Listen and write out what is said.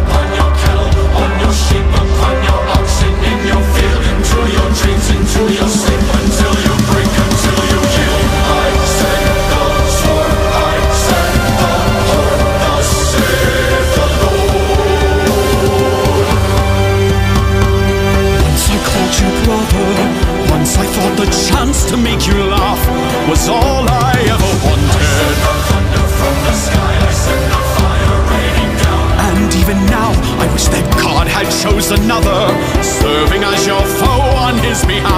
upon your cattle, on your sheep, upon your oxen, in your field, into your dreams, into your sleep, until you break, until you yield. I the sword, I the the. Once I called you brother. Once I thought the chance to make you laugh was all I another. Serving as your foe on his behalf